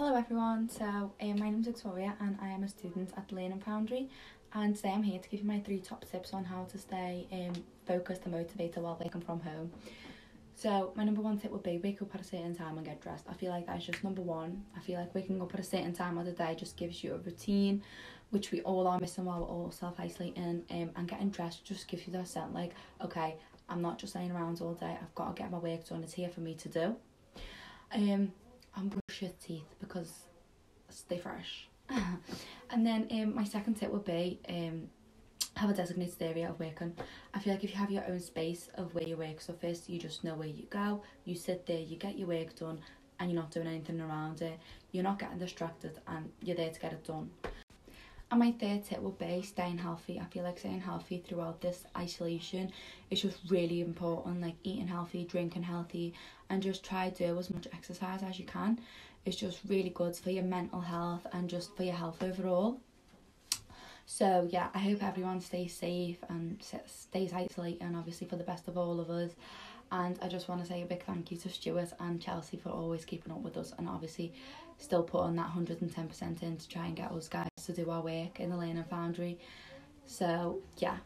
Hello everyone, so um, my name is Victoria and I am a student at Learning Foundry and today I'm here to give you my three top tips on how to stay um, focused and motivated while working from home. So my number one tip would be wake up at a certain time and get dressed. I feel like that's just number one. I feel like waking up at a certain time of the day just gives you a routine, which we all are missing while we're all self-isolating um, and getting dressed just gives you that sense like, okay, I'm not just laying around all day, I've got to get my work done, it's here for me to do. Um, and brush your teeth because stay fresh. and then um, my second tip would be um, have a designated area of working. I feel like if you have your own space of where your work stuff first you just know where you go, you sit there, you get your work done, and you're not doing anything around it. You're not getting distracted, and you're there to get it done. And my third tip would be staying healthy. I feel like staying healthy throughout this isolation is just really important. Like eating healthy, drinking healthy, and just try to do as much exercise as you can. It's just really good for your mental health and just for your health overall. So yeah, I hope everyone stays safe and stays isolated, and obviously for the best of all of us. And I just want to say a big thank you to Stuart and Chelsea for always keeping up with us and obviously still putting that 110% in to try and get us guys to do our work in the Learning Foundry. So, yeah,